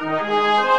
Música